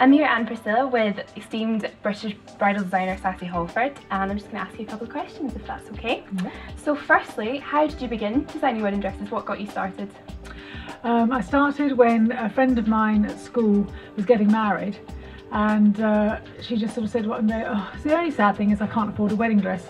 I'm here Anne Priscilla with esteemed British bridal designer Sassi Holford and I'm just going to ask you a couple of questions if that's okay. Yeah. So firstly, how did you begin designing wedding dresses? What got you started? Um, I started when a friend of mine at school was getting married and uh, she just sort of said, well, no, oh, the only sad thing is I can't afford a wedding dress.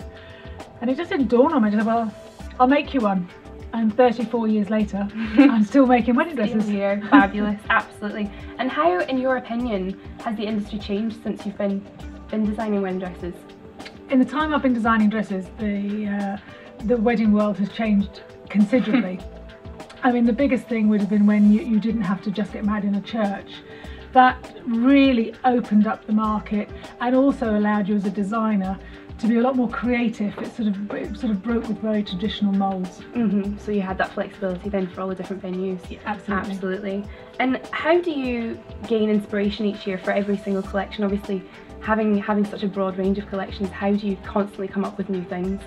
And it just didn't dawn on me. I just well, I'll make you one. And 34 years later, I'm still making wedding dresses. Here, fabulous, absolutely. And how, in your opinion, has the industry changed since you've been been designing wedding dresses? In the time I've been designing dresses, the uh, the wedding world has changed considerably. I mean, the biggest thing would have been when you, you didn't have to just get married in a church. That really opened up the market and also allowed you as a designer to be a lot more creative. It sort of it sort of broke with very traditional molds. Mm-hmm. So you had that flexibility then for all the different venues. Yeah, absolutely. Absolutely. And how do you gain inspiration each year for every single collection? Obviously, having having such a broad range of collections, how do you constantly come up with new things?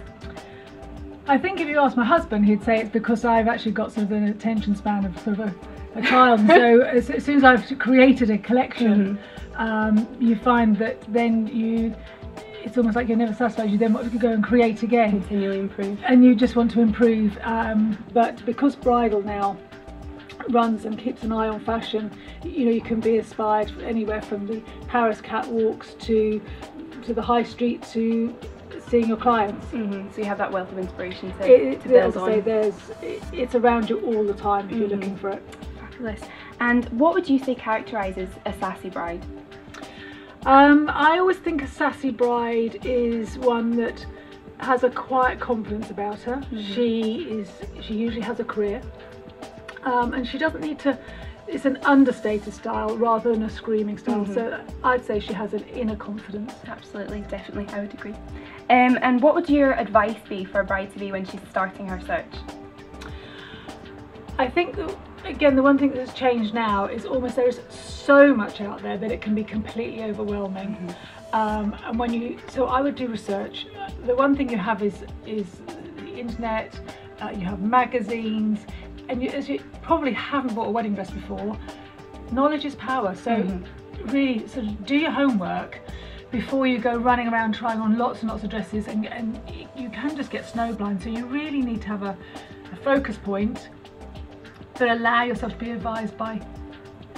I think if you ask my husband, he'd say it's because I've actually got sort of an attention span of sort of a, a child. So as, as, soon as I've created a collection, mm-hmm. um, you find that then you it's almost like you're never satisfied. You then want to go and create again, continually improve, and you just want to improve. Um, but because bridal now runs and keeps an eye on fashion, you know you can be inspired anywhere from the Paris catwalks to to the high street to seeing your clients. Mm-hmm. So you have that wealth of inspiration to, it, to build on. Say there's it's around you all the time if mm-hmm. you're looking for it. Fabulous. And what would you say characterises a Sassi bride? Um, I always think a Sassi bride is one that has a quiet confidence about her. Mm-hmm. She is. She usually has a career, um, and she doesn't need to. It's an understated style rather than a screaming style. Mm-hmm. So I'd say she has an inner confidence. Absolutely, definitely, I would agree. Um, and what would your advice be for a bride to be when she's starting her search? I think again, the one thing that's changed now is almost there is so much out there that it can be completely overwhelming. Mm -hmm. um, and when you, so I would do research. The one thing you have is is the internet. Uh, you have magazines, and you, as you probably haven't bought a wedding dress before, knowledge is power. So mm -hmm. really, so do your homework before you go running around trying on lots and lots of dresses, and, and you can just get snowblind. So you really need to have a, a focus point but allow yourself to be advised by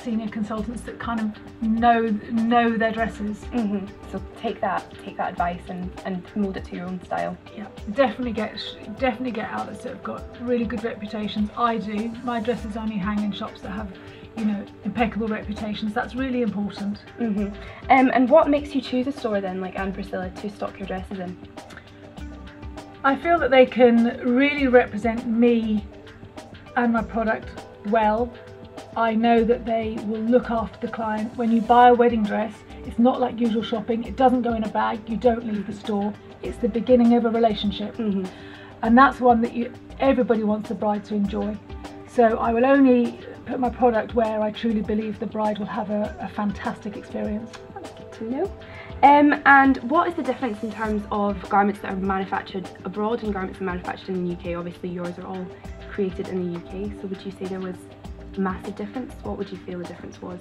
senior consultants that kind of know know their dresses. Mm-hmm. So take that take that advice and and mold it to your own style. Yeah, definitely get definitely get outlets that have got really good reputations. I do. My dresses only hang in shops that have you know impeccable reputations. That's really important. Mm-hmm. Um, and what makes you choose a store then, like Anne Priscilla, to stock your dresses in? I feel that they can really represent me and my product well. I know that they will look after the client. When you buy a wedding dress, it's not like usual shopping. It doesn't go in a bag. You don't leave the store. It's the beginning of a relationship. Mm-hmm. And that's one that you everybody wants the bride to enjoy. So I will only put my product where I truly believe the bride will have a, a fantastic experience. That's good to know. Um, and what is the difference in terms of garments that are manufactured abroad and garments that are manufactured in the UK? Obviously, yours are all created in the UK, so would you say there was a massive difference? What would you feel the difference was?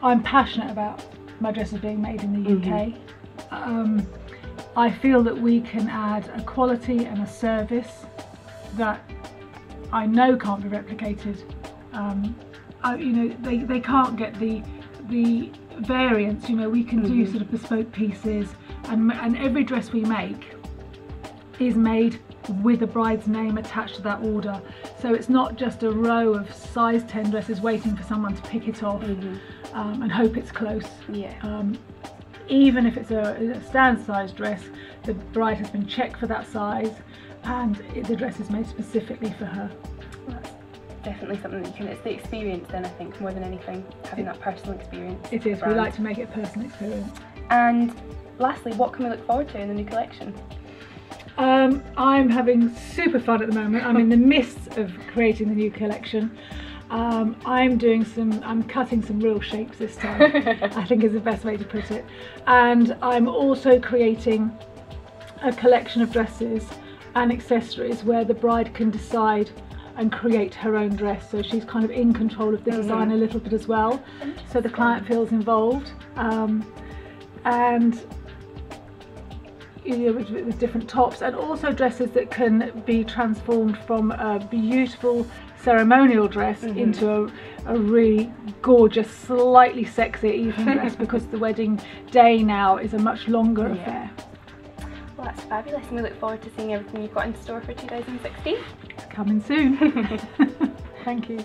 I'm passionate about my dresses being made in the UK. Mm-hmm. Um, I feel that we can add a quality and a service that I know can't be replicated. Um, I, you know, they, they can't get the the variants. You know, we can mm-hmm. do sort of bespoke pieces, and and every dress we make is made with a bride's name attached to that order. So it's not just a row of size 10 dresses waiting for someone to pick it off mm-hmm. um, and hope it's close. Yeah. Um, even if it's a, a stand size dress, the bride has been checked for that size and it, the dress is made specifically for her. That's definitely something that you can, it's the experience then I think more than anything, having that personal experience. It is, we like to make it a personal experience. And lastly, what can we look forward to in the new collection? Um, I'm having super fun at the moment. I'm in the midst of creating the new collection. Um, I'm doing some, I'm cutting some real shapes this time, I think is the best way to put it. And I'm also creating a collection of dresses and accessories where the bride can decide and create her own dress. So she's kind of in control of the design a little bit as well. So the client feels involved. Um, and you know, with, with different tops and also dresses that can be transformed from a beautiful ceremonial dress mm-hmm. into a, a really gorgeous, slightly sexy evening dress because the wedding day now is a much longer Yeah. affair. Well, that's fabulous, and we look forward to seeing everything you've got in store for 2016. It's coming soon. Thank you.